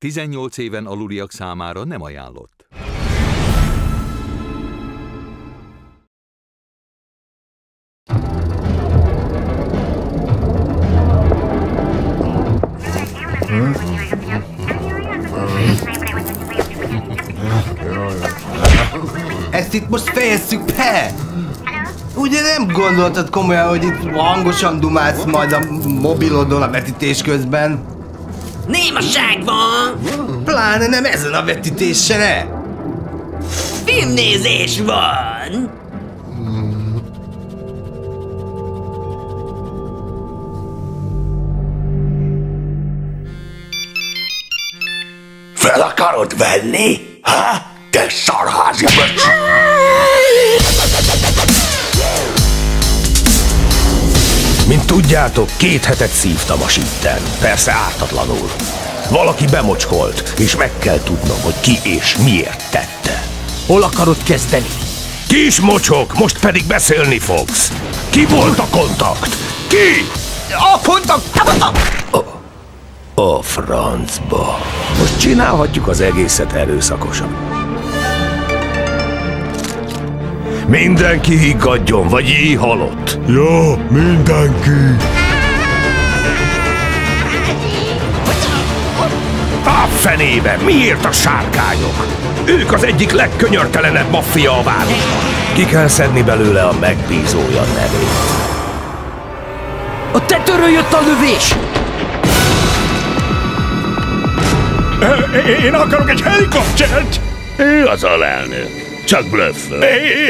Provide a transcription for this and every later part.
18 éven aluliak számára nem ajánlott. Ezt itt most fejezzük be! Ugye nem gondoltad komolyan, hogy itt hangosan dumálsz majd a mobilodon a vetítés közben? Némaság van! Pláne nem ezen a vetítésen? Filmnézés van! Fel akarod venni? Ha? Te szarházi böcs! Mint tudjátok, két hetet szívtam a sitten. Persze ártatlanul. Valaki bemocskolt, és meg kell tudnom, hogy ki és miért tette. Hol akarod kezdeni? Kis mocsok, most pedig beszélni fogsz. Ki volt a kontakt? Ki? A kontakt! A francba. Most csinálhatjuk az egészet erőszakosan. Mindenki higgadjon, vagy így halott. Jó, mindenki. A fenébe, miért a sárkányok? Ők az egyik legkönyörtelenebb maffia a városban. Ki kell szedni belőle a megbízója nevét. A tetőről jött a lövés! Én akarok egy helikoptert! Ő az alelnök. Csak blöfföl.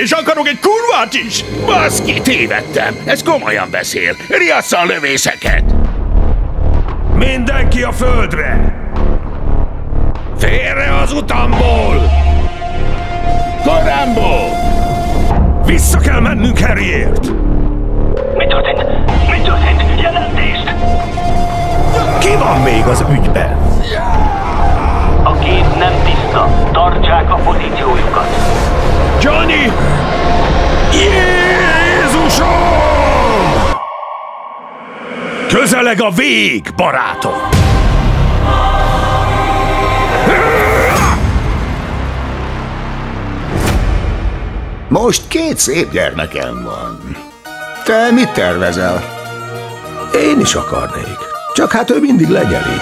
És akarok egy kurvát is! Baszki, tévedtem. Ez komolyan beszél. Riassza a lövészeket. Mindenki a földre! Félre az utamból! Korámból! Vissza kell mennünk Harryért! Mi történt? Mi történt? Jelentést! Ki van még az ügyben? Jézusom! Közeleg a vég, barátom! Most két szép gyermekem van. Te mit tervezel? Én is akarnék. Csak hát ő mindig legyeli.